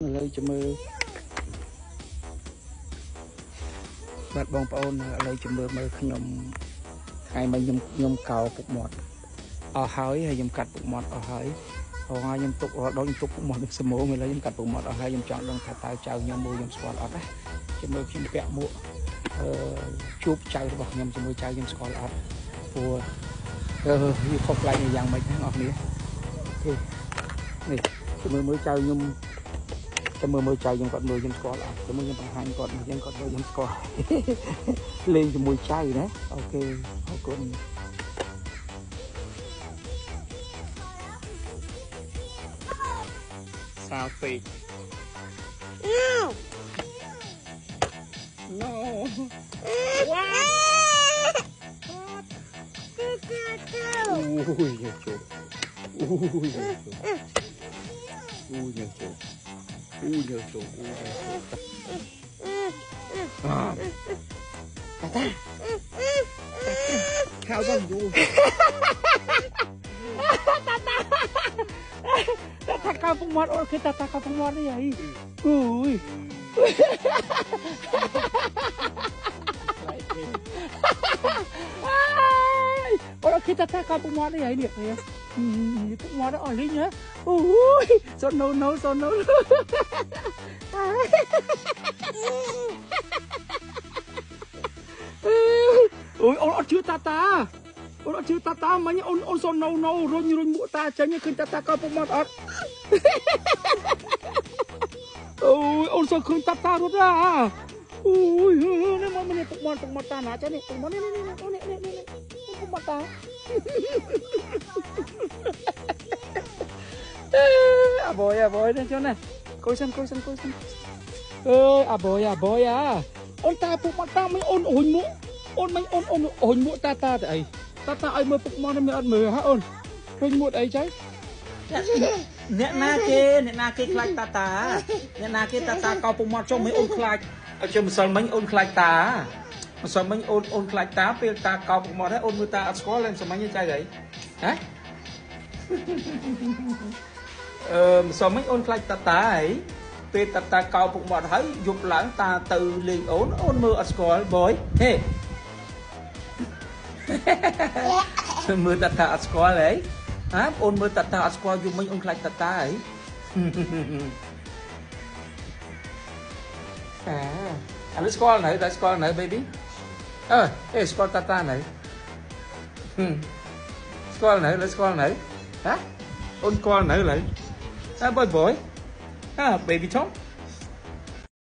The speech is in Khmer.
ឥឡូវជមើបាទបងប្អូនឥឡូវជមើមើលខ្ញុំថ្ងៃមិញខ្ញុំខ្ញុំកោពុកមាត់អស់ហើយហើយខ្ញុំកាត់ពុកមាត់អស់ហើយហងៃខ្ញុំទុករហូតដល់ខ្ញុំទុកពុកមាត់នឹងសមងឥឡូវខ្ញុំកាត់ពុកមាត់អស់ហើយខ្ញុំចង់ដឹងថាតើចៅខ្ញុំមួយខ្ញុំស្គាល់អត់ណាជមើខ្ញុំពាក់មួកអឺជួបចៅរបស់ខ្ញុំជាមួយចៅខ្ញុំស្គាល់អត់ព្រោះអឺវាខុសប្លែកយ៉ាងម៉េចហ្នឹងអស់គ្នានេះមើលមើលចៅខ្ញុំ ចាំមើលមើលចៅខ្ញុំគាត់មើលខ្ញុំស្គាល់អត់ចាំមើលខ្ញុំបង្ហាញគាត់មកយើងគាត់មើលខ្ញុំស្គាល់ លេងជាមួយចៅណាអូខេអរគុណសាវពេក No. no អូយយកជុំអូយយកជុំ tata tô, cuida. Ah. Tatá. Tata. dor. Tatá acaba uma hora, que tatá acaba uma hora e aí. Ui. Ai, olha que tatá acaba uma hora e aí, né? ពុកមាត់អូនគឺតាតាកៅពុកមាត់នេះហើយអូយអូនគឺតាតាកៅពុកមាត់នេះហើយនេះពុកមាត់អស់លីងហ៎អូយសូណូណូសូណូអូយអូនអត់ជឿតាតាអូនអត់ជឿតាតាមិញអូនអូនសូនណូណូរុញរុញមួកតាចេញឃើញតាតាក៏ពុកមាត់អត់អូយអូនសូនឃើញតាតារត់ណាអូយនេះមកនេះពុកមាត់ពុកមាត់តាណាចានេះពុកមាត់នេះនេះនេះនេះនេះនេះពុកមាត់តា អាបយអាបយនេះចុះណាកុយសិនកុយសិនកុយសិនអើយអាបយអាបយអាអូនតាពុកមាត់តាមិនអូនរុញមួកអូនមិញអូនអូនអូនមួកតាតាទៅអីតាតាឲ្យមើលពុកមកនេះមិនអត់មើលហ៎អូនឃើញមួកអីចឹងអ្នកណាគេអ្នកណាគេខ្លាចតាតាអ្នកណាគេតាតាកោពុកមាត់ចុះមិនអូនខ្លាចឲ្យជិះម្សិលមិញអូនខ្លាចតាម្សិលមិញអូនអូនខ្លាចតាពេលតាកោពុកមាត់ហើយអូនមើលតាអត់ស្គាល់ឡើងសម្ញចៅហីហ៎ អឺម្សិលមិញអូនខ្លាចតាតាហីពេលតាតាកោពុកមាត់ហើយយប់ឡើងតាទៅលេងអូនអូនមើលអត់ស្គាល់បយហេ មើលតាតាអត់ស្គាល់ហីហ៎អូនមើលតាតាអត់ស្គាល់យំមិញអូនខ្លាចតាតាហីអាឥឡូវស្គាល់នៅតែស្គាល់នៅ baby អើអេស្គាល់តាតានៅស្គាល់នៅលើស្គាល់នៅហ៎អូនស្គាល់នៅឡើយ Ah, boy boy. Ah, baby Tom.